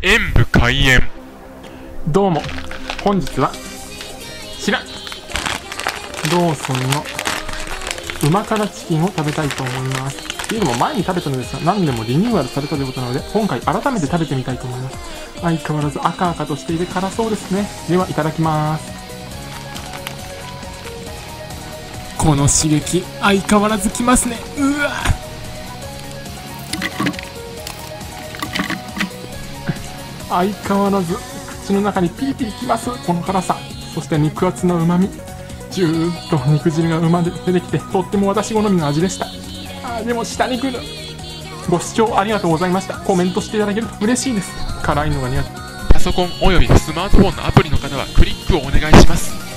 演武開演。どうも。本日は知らん。ローソンのうま辛チキンを食べたいと思います。っていうのも前に食べたのですが何でもリニューアルされたということなので今回改めて食べてみたいと思います。相変わらず赤々としていて辛そうですね。ではいただきます。この刺激相変わらずきますね。うわ相変わらず口の中にピーピーきますこの辛さ。そして肉厚のうまみジューッと肉汁がうまで出てきてとっても私好みの味でした。あーでも下に来る。ご視聴ありがとうございました。コメントしていただけると嬉しいです。辛いのが苦手。パソコンおよびスマートフォンのアプリの方はクリックをお願いします。